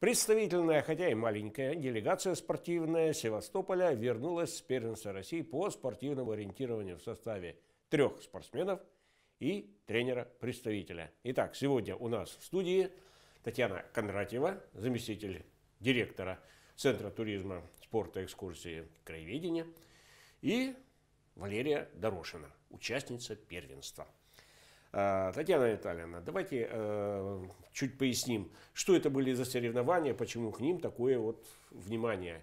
Представительная, хотя и маленькая, делегация спортивная Севастополя вернулась с первенства России по спортивному ориентированию в составе трех спортсменов и тренера-представителя. Итак, сегодня у нас в студии Татьяна Кондратьева, заместитель директора Центра туризма, спорта, экскурсии, краеведения, и Валерия Дорошина, участница первенства. А, Татьяна Витальевна, давайте э, чуть поясним, что это были за соревнования, почему к ним такое вот внимание.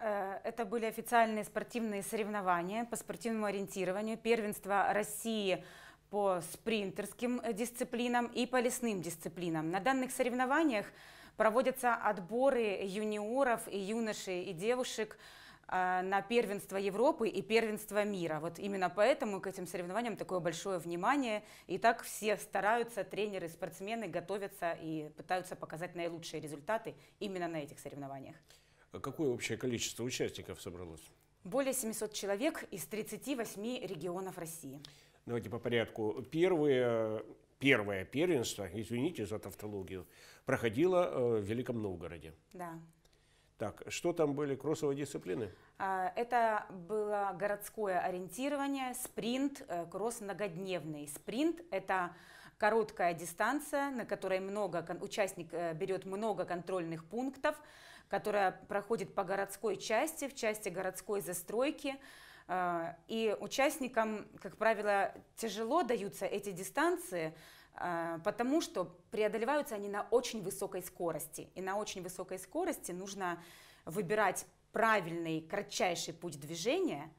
Э, это были официальные спортивные соревнования по спортивному ориентированию, первенство России по спринтерским дисциплинам и по лесным дисциплинам. На данных соревнованиях проводятся отборы юниоров и юношей и девушек на первенство Европы и первенство мира. Вот именно поэтому к этим соревнованиям такое большое внимание. И так все стараются, тренеры, спортсмены готовятся и пытаются показать наилучшие результаты именно на этих соревнованиях. А какое общее количество участников собралось? Более 700 человек из 38 регионов России. Давайте по порядку. Первое, первое первенство, извините за тавтологию, проходило э, в Великом Новгороде. Да. Так, что там были кроссовые дисциплины? А, это было городское ориентирование, спринт, э, кросс многодневный. Спринт – это короткая дистанция, на которой много, участник э, берет много контрольных пунктов, которая проходит по городской части, в части городской застройки. А, и участникам, как правило, тяжело даются эти дистанции, потому что преодолеваются они на очень высокой скорости. И на очень высокой скорости нужно выбирать правильный, кратчайший путь движения.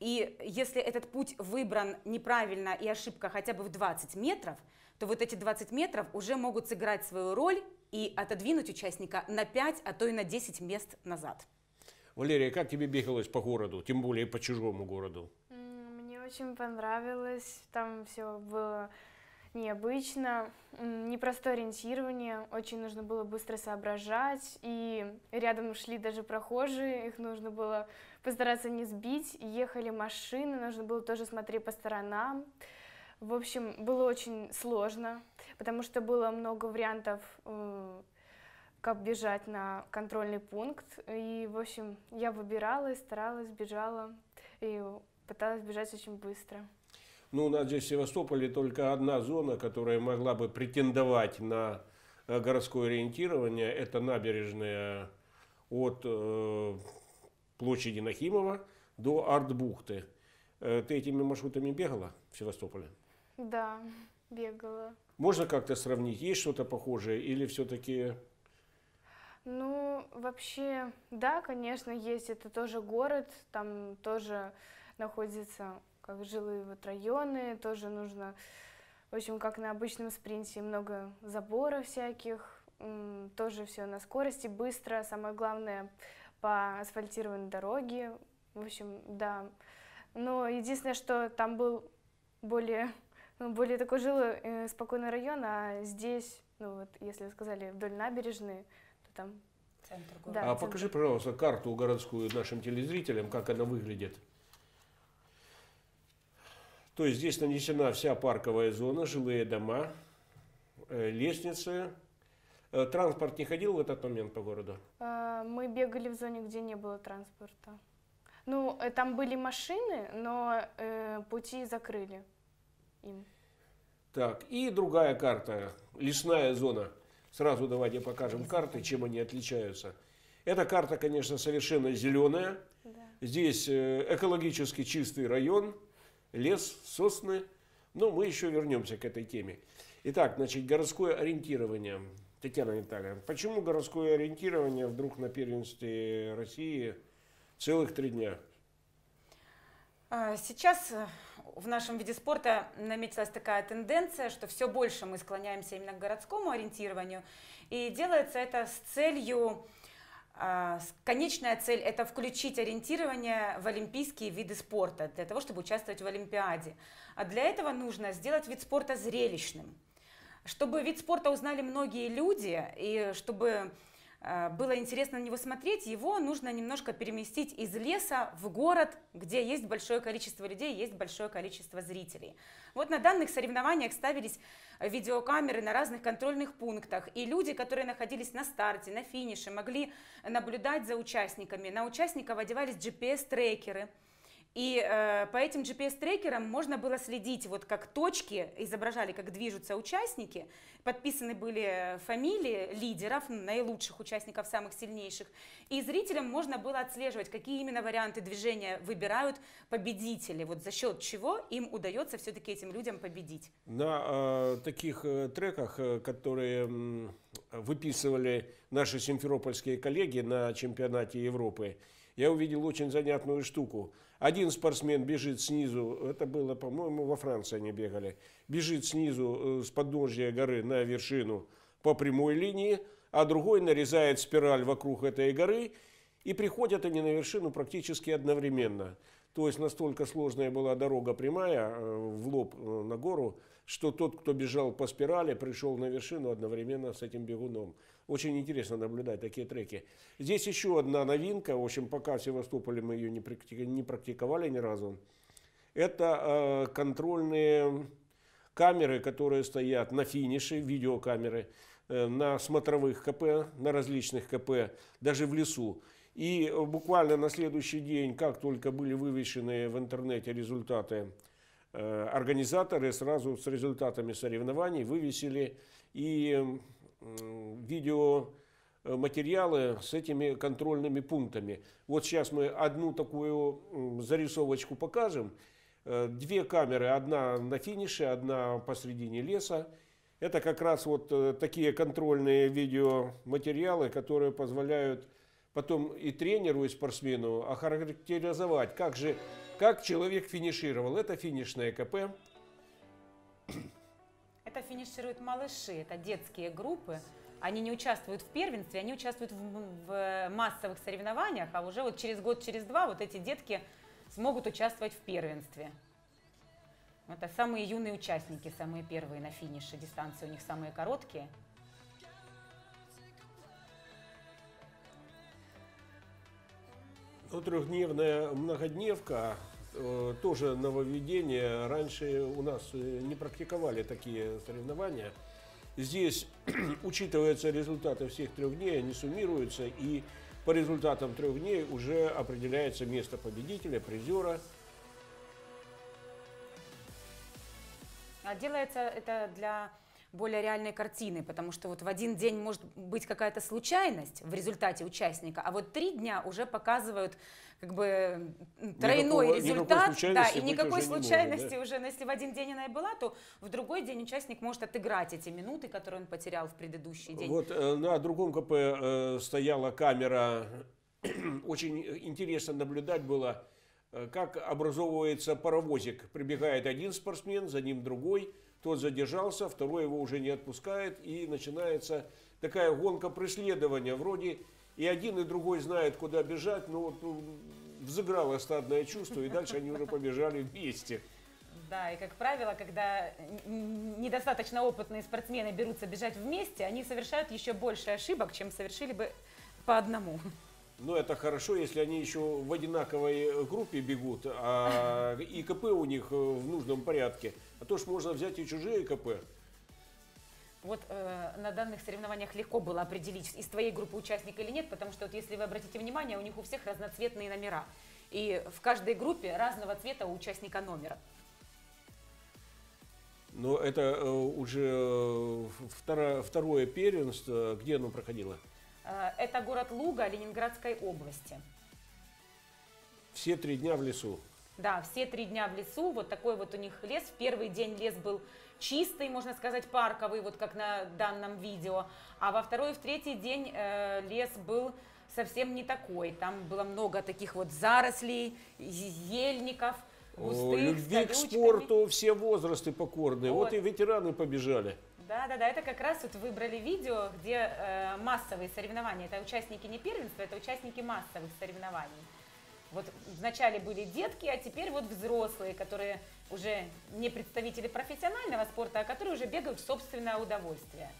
И если этот путь выбран неправильно и ошибка хотя бы в 20 метров, то вот эти 20 метров уже могут сыграть свою роль и отодвинуть участника на 5, а то и на 10 мест назад. Валерия, как тебе бегалось по городу, тем более по чужому городу? Мне очень понравилось, там все было необычно, непростое ориентирование, очень нужно было быстро соображать, и рядом шли даже прохожие, их нужно было постараться не сбить, ехали машины, нужно было тоже смотреть по сторонам. В общем, было очень сложно, потому что было много вариантов, э, как бежать на контрольный пункт. И, в общем, я выбирала, старалась, бежала и пыталась бежать очень быстро. Ну, у нас здесь в Севастополе только одна зона, которая могла бы претендовать на э, городское ориентирование. Это набережная от э, площади Нахимова до Артбухты. Э, ты этими маршрутами бегала в Севастополе? Да, бегала. Можно как-то сравнить? Есть что-то похожее или все-таки... Ну, вообще, да, конечно, есть. Это тоже город, там тоже находится как жилые вот районы, тоже нужно, в общем, как на обычном спринте, много заборов всяких, тоже все на скорости, быстро, самое главное, по асфальтированной дороге, в общем, да. Но единственное, что там был более, ну, более такой жилой, э, спокойный район, а здесь, ну вот, если сказали вдоль набережной, то там Центр города. Да, а центр. покажи, пожалуйста, карту городскую нашим телезрителям, как она выглядит. То есть здесь нанесена вся парковая зона, жилые дома, э, лестницы. Э, транспорт не ходил в этот момент по городу? А, мы бегали в зоне, где не было транспорта. Ну, э, там были машины, но э, пути закрыли им. Так, и другая карта, лесная зона. Сразу давайте покажем карты, чем они отличаются. Эта карта, конечно, совершенно зеленая. Да. Здесь экологически чистый район лес, сосны. Но мы еще вернемся к этой теме. Итак, значит, городское ориентирование. Татьяна Витальевна, почему городское ориентирование вдруг на первенстве России целых три дня? А, сейчас э, в нашем виде спорта наметилась такая тенденция, что все больше мы склоняемся именно к городскому ориентированию. И делается это с целью конечная цель – это включить ориентирование в олимпийские виды спорта, для того, чтобы участвовать в Олимпиаде. А для этого нужно сделать вид спорта зрелищным. Чтобы вид спорта узнали многие люди, и чтобы было интересно на него смотреть, его нужно немножко переместить из леса в город, где есть большое количество людей, есть большое количество зрителей. Вот на данных соревнованиях ставились видеокамеры на разных контрольных пунктах, и люди, которые находились на старте, на финише, могли наблюдать за участниками. На участников одевались GPS-трекеры – и э, по этим GPS-трекерам можно было следить, вот как точки изображали, как движутся участники. Подписаны были фамилии лидеров, наилучших участников, самых сильнейших. И зрителям можно было отслеживать, какие именно варианты движения выбирают победители, вот за счет чего им удается все-таки этим людям победить. На э, таких э, треках, э, которые э, выписывали наши симферопольские коллеги на чемпионате Европы, я увидел очень занятную штуку – один спортсмен бежит снизу, это было, по-моему, во Франции они бегали, бежит снизу э, с подножья горы на вершину по прямой линии, а другой нарезает спираль вокруг этой горы, и приходят они на вершину практически одновременно. То есть настолько сложная была дорога прямая э, в лоб э, на гору, что тот, кто бежал по спирали, пришел на вершину одновременно с этим бегуном. Очень интересно наблюдать такие треки. Здесь еще одна новинка, в общем, пока в Севастополе мы ее не практиковали ни разу. Это э, контрольные камеры, которые стоят на финише, видеокамеры, э, на смотровых КП, на различных КП, даже в лесу. И буквально на следующий день, как только были вывешены в интернете результаты, э, организаторы сразу с результатами соревнований вывесили и видеоматериалы с этими контрольными пунктами. Вот сейчас мы одну такую зарисовочку покажем. Э, две камеры, одна на финише, одна посредине леса. Это как раз вот э, такие контрольные видеоматериалы, которые позволяют потом и тренеру, и спортсмену охарактеризовать, как же, как человек финишировал. Это финишное КП. Это финишируют малыши, это детские группы. Они не участвуют в первенстве, они участвуют в, в массовых соревнованиях, а уже вот через год, через два вот эти детки смогут участвовать в первенстве. Это самые юные участники, самые первые на финише, дистанции у них самые короткие. Ну, трехдневная многодневка тоже нововведение. Раньше у нас э, не практиковали такие соревнования. Здесь учитываются результаты всех трех дней, они суммируются, и по результатам трех дней уже определяется место победителя, призера. А делается это для более реальной картины, потому что вот в один день может быть какая-то случайность в результате участника, а вот три дня уже показывают как бы тройной никакого, результат, никакой да, и никакой случайности может, да? уже, но если в один день она и была, то в другой день участник может отыграть эти минуты, которые он потерял в предыдущий день. Вот э, на другом КП э, стояла камера, очень интересно наблюдать было, как образовывается паровозик. Прибегает один спортсмен, за ним другой, тот задержался, второй его уже не отпускает, и начинается такая гонка преследования. Вроде и один, и другой знает, куда бежать, но вот ну, взыграло стадное чувство, и дальше они уже побежали вместе. Да, и как правило, когда недостаточно опытные спортсмены берутся бежать вместе, они совершают еще больше ошибок, чем совершили бы по одному. Ну, это хорошо, если они еще в одинаковой группе бегут, а и КП у них в нужном порядке. А то ж можно взять и чужие КП. Вот э, на данных соревнованиях легко было определить, из твоей группы участника или нет, потому что вот если вы обратите внимание, у них у всех разноцветные номера. И в каждой группе разного цвета у участника номера. Но это э, уже э, второе, второе первенство. Где оно проходило? Э, это город Луга Ленинградской области. Все три дня в лесу? Да, все три дня в лесу. Вот такой вот у них лес. В первый день лес был чистый, можно сказать, парковый, вот как на данном видео. А во второй и в третий день э, лес был совсем не такой. Там было много таких вот зарослей, ельников, густых, Любви к спорту, все возрасты покорные. Вот. вот и ветераны побежали. Да, да, да, это как раз вот выбрали видео, где э, массовые соревнования. Это участники не первенства, это участники массовых соревнований. Вот вначале были детки, а теперь вот взрослые, которые уже не представители профессионального спорта, а которые уже бегают в собственное удовольствие.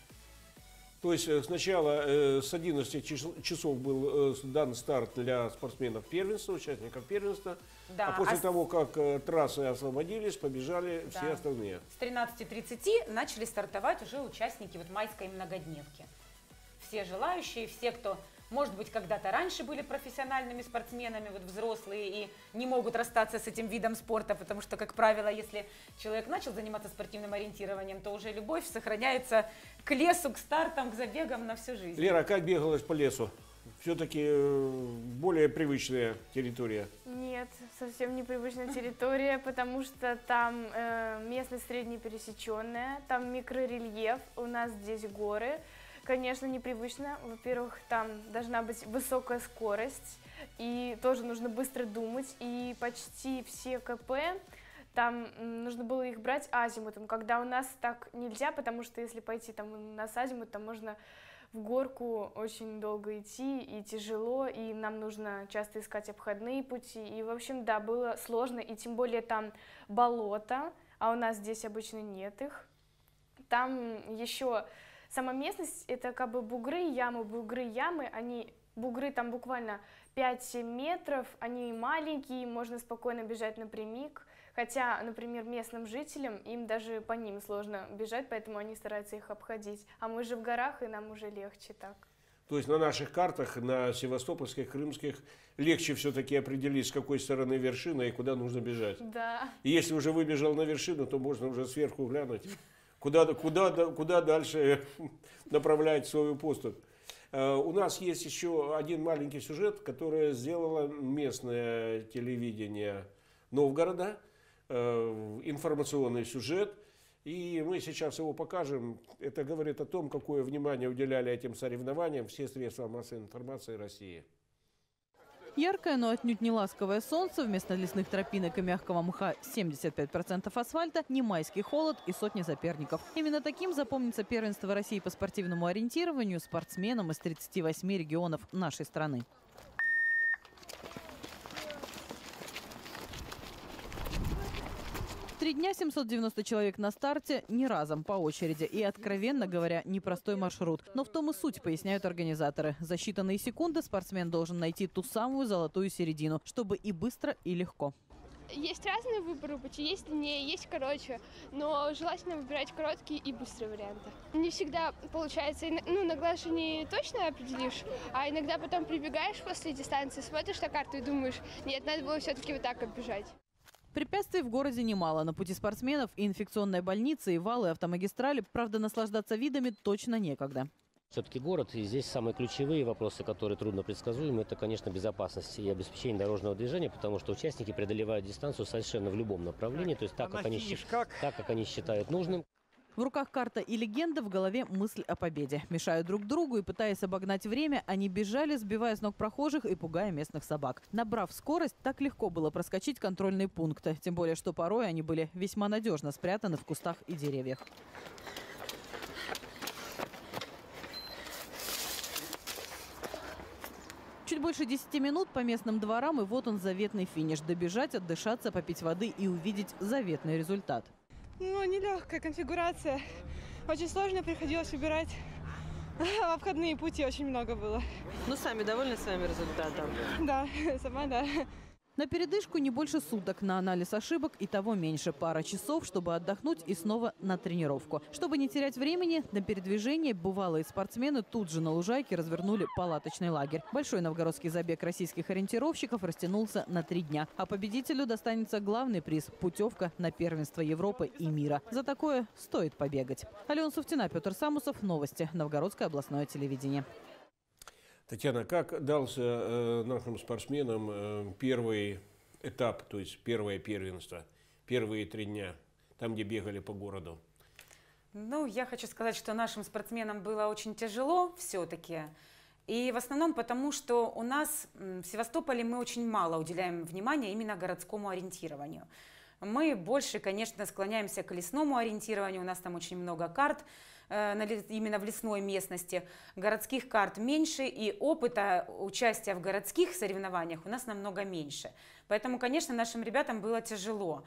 То есть э, сначала э, с 11 часов был э, дан старт для спортсменов первенства, участников первенства. Да, а после а того, как трассы освободились, побежали да. все остальные. С 13.30 начали стартовать уже участники вот майской многодневки. Все желающие, все, кто может быть, когда-то раньше были профессиональными спортсменами, вот взрослые, и не могут расстаться с этим видом спорта, потому что, как правило, если человек начал заниматься спортивным ориентированием, то уже любовь сохраняется к лесу, к стартам, к забегам на всю жизнь. Лера, а как бегалась по лесу? Все-таки э, более привычная территория? Нет, совсем непривычная территория, потому что там э, местность среднепересеченная, там микрорельеф, у нас здесь горы, конечно, непривычно. Во-первых, там должна быть высокая скорость, и тоже нужно быстро думать, и почти все КП там нужно было их брать азимутом, когда у нас так нельзя, потому что если пойти там на азимут, там можно в горку очень долго идти и тяжело, и нам нужно часто искать обходные пути. И, в общем, да, было сложно, и тем более там болото, а у нас здесь обычно нет их. Там еще Сама местность это как бы бугры, ямы, бугры, ямы, они, бугры там буквально 5-7 метров, они маленькие, можно спокойно бежать напрямик, хотя, например, местным жителям, им даже по ним сложно бежать, поэтому они стараются их обходить, а мы же в горах, и нам уже легче так. То есть на наших картах, на севастопольских, крымских, легче все-таки определить, с какой стороны вершина и куда нужно бежать. Да. И если уже выбежал на вершину, то можно уже сверху глянуть куда, куда, куда дальше направлять свою поступь. Э, у нас есть еще один маленький сюжет, который сделало местное телевидение Новгорода, э, информационный сюжет. И мы сейчас его покажем. Это говорит о том, какое внимание уделяли этим соревнованиям все средства массовой информации России. Яркое, но отнюдь не ласковое солнце, вместо лесных тропинок и мягкого мха 75% асфальта, не майский холод и сотни соперников. Именно таким запомнится первенство России по спортивному ориентированию спортсменам из 38 регионов нашей страны. Три дня 790 человек на старте, не разом, по очереди. И, откровенно говоря, непростой маршрут. Но в том и суть, поясняют организаторы. За считанные секунды спортсмен должен найти ту самую золотую середину, чтобы и быстро, и легко. Есть разные выборы пути, есть длиннее, есть короче, но желательно выбирать короткие и быстрые варианты. Не всегда получается, ну, на глаз же не точно определишь, а иногда потом прибегаешь после дистанции, смотришь на карту и думаешь, нет, надо было все-таки вот так оббежать. Препятствий в городе немало. На пути спортсменов и инфекционная больница, и валы, и автомагистрали. Правда, наслаждаться видами точно некогда. Все-таки город, и здесь самые ключевые вопросы, которые трудно предсказуемы, это, конечно, безопасность и обеспечение дорожного движения, потому что участники преодолевают дистанцию совершенно в любом направлении, то есть так, а как, они, как? так как они считают нужным. В руках карта и легенда, в голове мысль о победе. Мешая друг другу и пытаясь обогнать время, они бежали, сбивая с ног прохожих и пугая местных собак. Набрав скорость, так легко было проскочить контрольные пункты. Тем более, что порой они были весьма надежно спрятаны в кустах и деревьях. Чуть больше 10 минут по местным дворам, и вот он заветный финиш. Добежать, отдышаться, попить воды и увидеть заветный результат. Ну, нелегкая конфигурация. Очень сложно, приходилось убирать обходные пути очень много было. Ну, сами довольны своим результатом? Да, сама да. На передышку не больше суток, на анализ ошибок и того меньше. Пара часов, чтобы отдохнуть и снова на тренировку. Чтобы не терять времени, на передвижение бывалые спортсмены тут же на лужайке развернули палаточный лагерь. Большой новгородский забег российских ориентировщиков растянулся на три дня. А победителю достанется главный приз – путевка на первенство Европы и мира. За такое стоит побегать. Алена Суфтина, Петр Самусов. Новости. Новгородское областное телевидение. Татьяна, как дался э, нашим спортсменам э, первый этап, то есть первое первенство, первые три дня, там, где бегали по городу? Ну, я хочу сказать, что нашим спортсменам было очень тяжело все-таки. И в основном потому, что у нас в Севастополе мы очень мало уделяем внимания именно городскому ориентированию. Мы больше, конечно, склоняемся к лесному ориентированию, у нас там очень много карт, именно в лесной местности. Городских карт меньше, и опыта участия в городских соревнованиях у нас намного меньше. Поэтому, конечно, нашим ребятам было тяжело.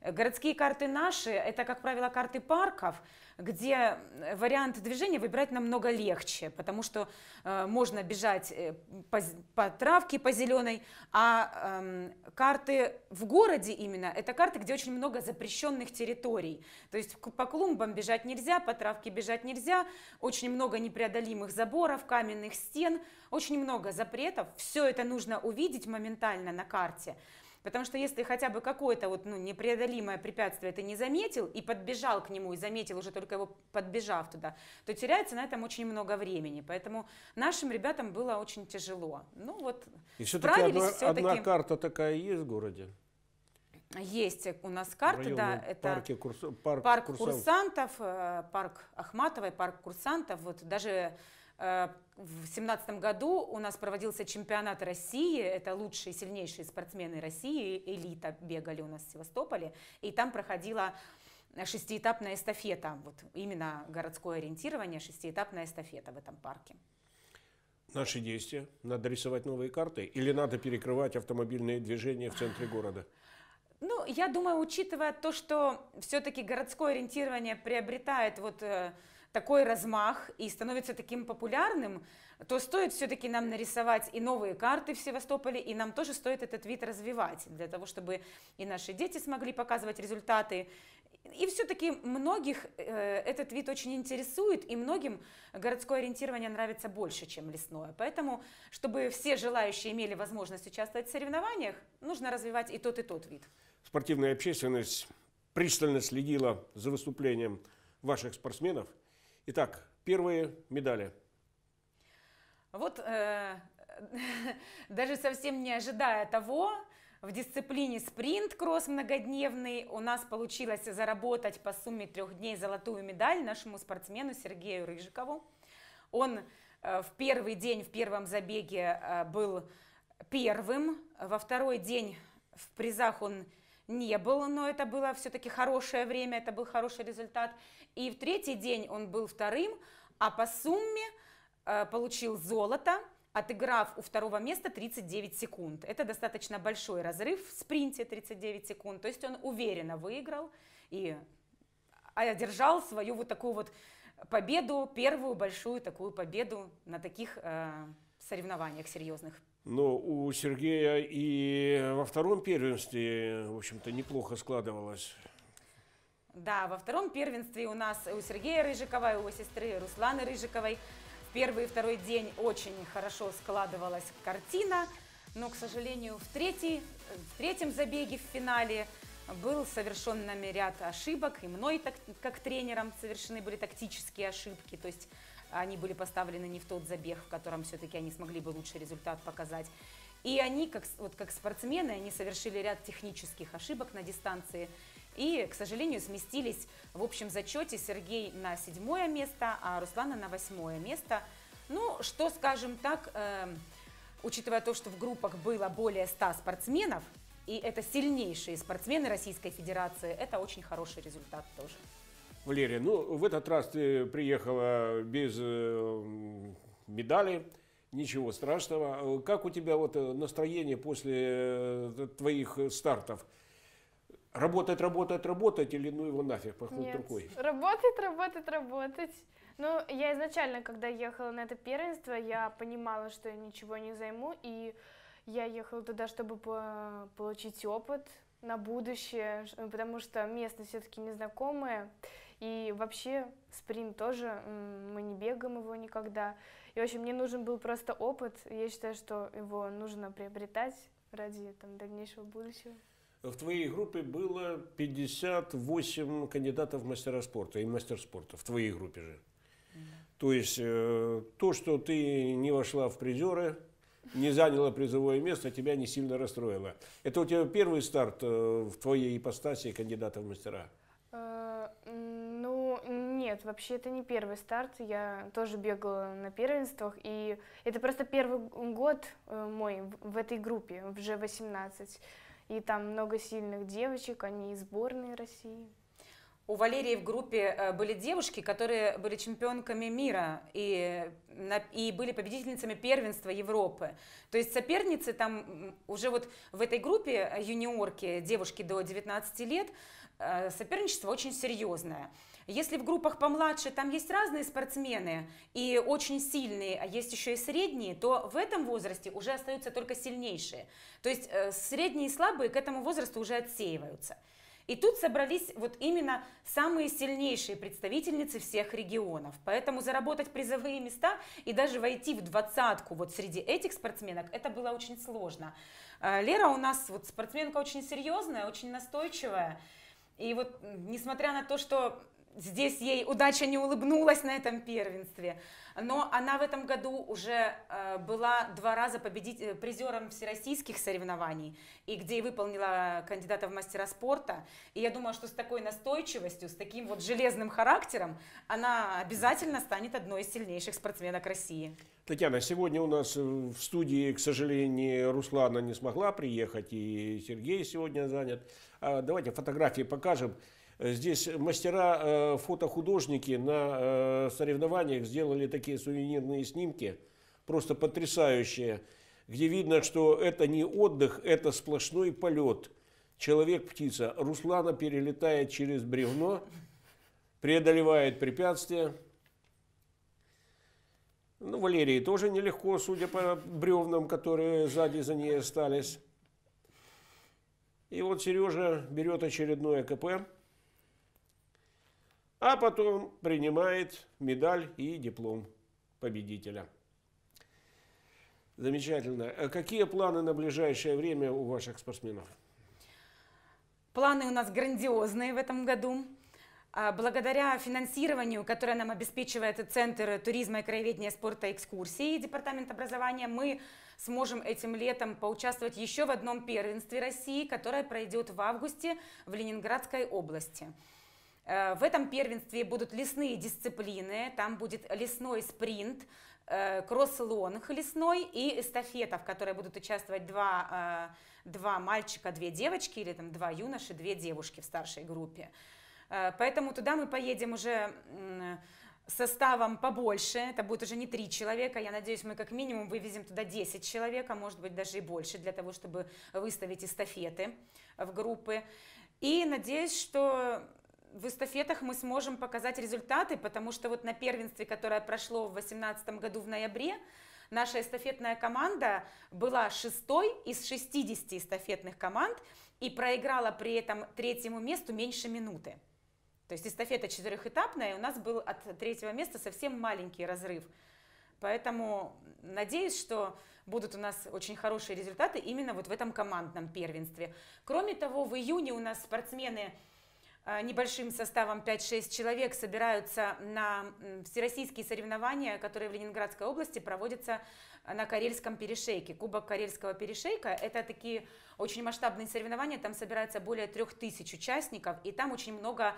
Городские карты наши – это, как правило, карты парков, где вариант движения выбирать намного легче, потому что э, можно бежать э, по, по травке, по зеленой, а э, карты в городе именно – это карты, где очень много запрещенных территорий. То есть по клумбам бежать нельзя, по травке бежать нельзя, очень много непреодолимых заборов, каменных стен, очень много запретов. Все это нужно увидеть моментально на карте. Потому что если хотя бы какое-то вот, ну, непреодолимое препятствие ты не заметил и подбежал к нему, и заметил уже только его подбежав туда, то теряется на этом очень много времени. Поэтому нашим ребятам было очень тяжело. Ну вот, и все-таки одна, все одна карта такая есть в городе? Есть у нас карты, да, это парки, курс, парк, парк курсантов, курсантов, э, парк Ахматовой, парк курсантов. Вот даже в 2017 году у нас проводился чемпионат России, это лучшие, сильнейшие спортсмены России, элита бегали у нас в Севастополе, и там проходила шестиэтапная эстафета, вот именно городское ориентирование, шестиэтапная эстафета в этом парке. Наши действия? Надо рисовать новые карты или надо перекрывать автомобильные движения в центре города? Ну, я думаю, учитывая то, что все-таки городское ориентирование приобретает вот э, такой размах и становится таким популярным, то стоит все-таки нам нарисовать и новые карты в Севастополе, и нам тоже стоит этот вид развивать, для того, чтобы и наши дети смогли показывать результаты. И все-таки многих э, этот вид очень интересует, и многим городское ориентирование нравится больше, чем лесное. Поэтому, чтобы все желающие имели возможность участвовать в соревнованиях, нужно развивать и тот, и тот вид. Спортивная общественность пристально следила за выступлением ваших спортсменов – Итак, первые медали. Вот э, даже совсем не ожидая того, в дисциплине спринт-кросс многодневный у нас получилось заработать по сумме трех дней золотую медаль нашему спортсмену Сергею Рыжикову. Он э, в первый день, в первом забеге э, был первым, во второй день в призах он не был, но это было все-таки хорошее время, это был хороший результат. И в третий день он был вторым, а по сумме э, получил золото, отыграв у второго места 39 секунд. Это достаточно большой разрыв в спринте 39 секунд. То есть он уверенно выиграл и одержал свою вот такую вот победу, первую большую такую победу на таких э, соревнованиях серьезных. Но у Сергея и во втором первенстве, в общем-то, неплохо складывалось. Да, во втором первенстве у нас у Сергея Рыжикова и у его сестры Русланы Рыжиковой в первый и второй день очень хорошо складывалась картина, но, к сожалению, в, третий, в третьем забеге в финале был совершен нами ряд ошибок, и мной, так, как тренером, совершены были тактические ошибки, то есть они были поставлены не в тот забег, в котором все-таки они смогли бы лучший результат показать. И они, как, вот как спортсмены, они совершили ряд технических ошибок на дистанции. И, к сожалению, сместились в общем зачете Сергей на седьмое место, а Руслана на восьмое место. Ну, что скажем так, э, учитывая то, что в группах было более 100 спортсменов, и это сильнейшие спортсмены Российской Федерации, это очень хороший результат тоже. Валерия, ну в этот раз ты приехала без э, медали, ничего страшного. Как у тебя вот э, настроение после э, твоих стартов? Работать, работать, работать или ну его нафиг, поход Нет. рукой? Работать, работать, работать. Ну, я изначально, когда ехала на это первенство, я понимала, что я ничего не займу, и я ехала туда, чтобы получить опыт на будущее, потому что место все-таки незнакомое. И вообще спринт тоже, мы не бегаем его никогда. И, в общем, мне нужен был просто опыт. Я считаю, что его нужно приобретать ради там, дальнейшего будущего. В твоей группе было 58 кандидатов в мастера спорта и мастер спорта. В твоей группе же. Mm. То есть э, то, что ты не вошла в призеры, не заняла призовое место, тебя не сильно расстроило. Это у тебя первый старт э, в твоей ипостаси кандидата в мастера? Э, нет, вообще это не первый старт. Я тоже бегала на первенствах, и это просто первый год э, мой в этой группе, в G18. И там много сильных девочек, они из сборной России. У Валерии в группе э, были девушки, которые были чемпионками мира и, и были победительницами первенства Европы. То есть соперницы там уже вот в этой группе юниорки, девушки до 19 лет, э, соперничество очень серьезное. Если в группах помладше там есть разные спортсмены и очень сильные, а есть еще и средние, то в этом возрасте уже остаются только сильнейшие. То есть э, средние и слабые к этому возрасту уже отсеиваются. И тут собрались вот именно самые сильнейшие представительницы всех регионов. Поэтому заработать призовые места и даже войти в двадцатку вот среди этих спортсменок, это было очень сложно. А, Лера у нас вот спортсменка очень серьезная, очень настойчивая. И вот несмотря на то, что здесь ей удача не улыбнулась на этом первенстве, но она в этом году уже э, была два раза победить, э, призером всероссийских соревнований, и где и выполнила кандидата в мастера спорта. И я думаю, что с такой настойчивостью, с таким вот железным характером, она обязательно станет одной из сильнейших спортсменок России. Татьяна, сегодня у нас в студии, к сожалению, Руслана не смогла приехать, и Сергей сегодня занят. А давайте фотографии покажем. Здесь мастера, э, фотохудожники на э, соревнованиях сделали такие сувенирные снимки, просто потрясающие, где видно, что это не отдых, это сплошной полет. Человек-птица. Руслана перелетает через бревно, преодолевает препятствия. Ну, Валерии тоже нелегко, судя по бревнам, которые сзади за ней остались. И вот Сережа берет очередное КП а потом принимает медаль и диплом победителя. Замечательно. А какие планы на ближайшее время у ваших спортсменов? Планы у нас грандиозные в этом году. А, благодаря финансированию, которое нам обеспечивает Центр туризма и краеведения спорта экскурсии Департамент образования, мы сможем этим летом поучаствовать еще в одном первенстве России, которое пройдет в августе в Ленинградской области. Э, в этом первенстве будут лесные дисциплины, там будет лесной спринт, э, кросс-лонг лесной и эстафета, в которой будут участвовать два, э, два мальчика, две девочки, или там два юноши, две девушки в старшей группе. Поэтому туда мы поедем уже составом побольше, это будет уже не три человека, я надеюсь, мы как минимум вывезем туда 10 человек, а может быть даже и больше, для того, чтобы выставить эстафеты в группы. И надеюсь, что в эстафетах мы сможем показать результаты, потому что вот на первенстве, которое прошло в 2018 году в ноябре, наша эстафетная команда была шестой из 60 эстафетных команд и проиграла при этом третьему месту меньше минуты. То есть эстафета четырехэтапная, и у нас был от третьего места совсем маленький разрыв. Поэтому надеюсь, что будут у нас очень хорошие результаты именно вот в этом командном первенстве. Кроме того, в июне у нас спортсмены Э, небольшим составом 5-6 человек собираются на всероссийские соревнования, которые в Ленинградской области проводятся на Карельском перешейке. Кубок Карельского перешейка – это такие очень масштабные соревнования, там собирается более трех тысяч участников, и там очень много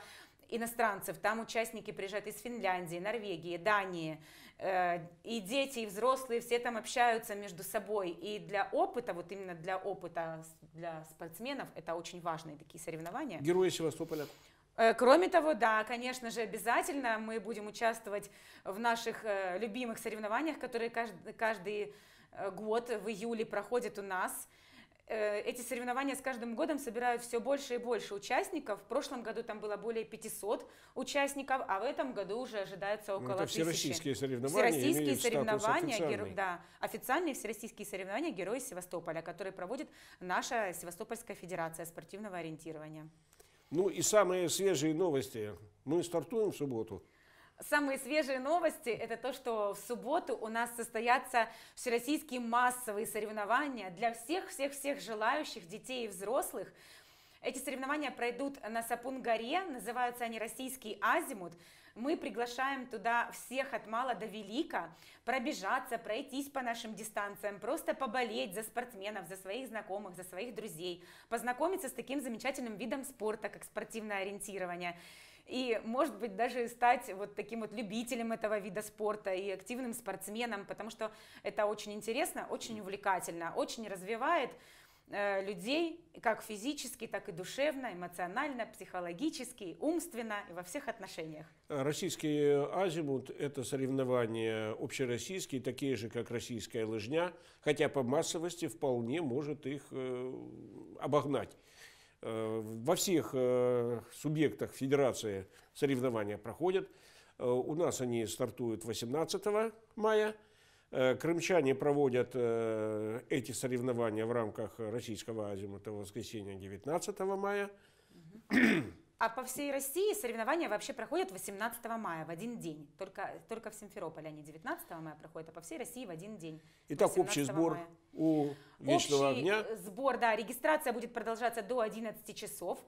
иностранцев, там участники приезжают из Финляндии, Норвегии, Дании, э, и дети, и взрослые, все там общаются между собой, и для опыта, вот именно для опыта для спортсменов это очень важные такие соревнования. Герои Севастополя. Э, кроме того, да, конечно же, обязательно мы будем участвовать в наших э, любимых соревнованиях, которые каждый, каждый год в июле проходят у нас. Э, эти соревнования с каждым годом собирают все больше и больше участников. В прошлом году там было более 500 участников, а в этом году уже ожидается около ну, это всероссийские соревнования. Всероссийские соревнования, официальный. да, официальные всероссийские соревнования Герои Севастополя, которые проводит наша Севастопольская федерация спортивного ориентирования. Ну и самые свежие новости. Мы стартуем в субботу. Самые свежие новости – это то, что в субботу у нас состоятся всероссийские массовые соревнования для всех-всех-всех желающих детей и взрослых. Эти соревнования пройдут на Сапун-горе, называются они «Российский азимут». Мы приглашаем туда всех от мала до велика пробежаться, пройтись по нашим дистанциям, просто поболеть за спортсменов, за своих знакомых, за своих друзей, познакомиться с таким замечательным видом спорта, как спортивное ориентирование – и, может быть, даже стать вот таким вот любителем этого вида спорта и активным спортсменом, потому что это очень интересно, очень увлекательно, очень развивает э, людей как физически, так и душевно, эмоционально, психологически, умственно и во всех отношениях. Российский азимут – это соревнования общероссийские, такие же, как российская лыжня, хотя по массовости вполне может их э, обогнать. Э, во всех э, субъектах федерации соревнования проходят. Э, у нас они стартуют 18 мая. Крымчане проводят эти соревнования в рамках российского азимута в воскресенье 19 мая. А по всей России соревнования вообще проходят 18 мая, в один день. Только, только в Симферополе они 19 мая проходят, а по всей России в один день. Итак, общий сбор мая. у Вечного общий огня. сбор, да, регистрация будет продолжаться до 11 часов.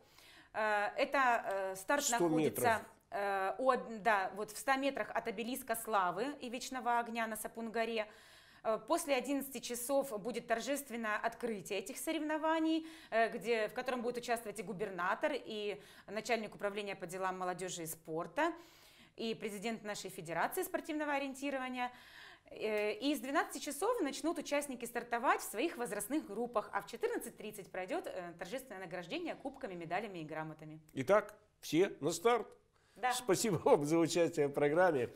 Э, это э, старт находится... Метров. О, э, да, вот в 100 метрах от обелиска Славы и Вечного огня на Сапун-горе. Э, после 11 часов будет торжественное открытие этих соревнований, э, где, в котором будет участвовать и губернатор, и начальник управления по делам молодежи и спорта, и президент нашей Федерации спортивного ориентирования. Э, и с 12 часов начнут участники стартовать в своих возрастных группах, а в 14.30 пройдет торжественное награждение кубками, медалями и грамотами. Итак, все на старт. Да. Спасибо вам за участие в программе.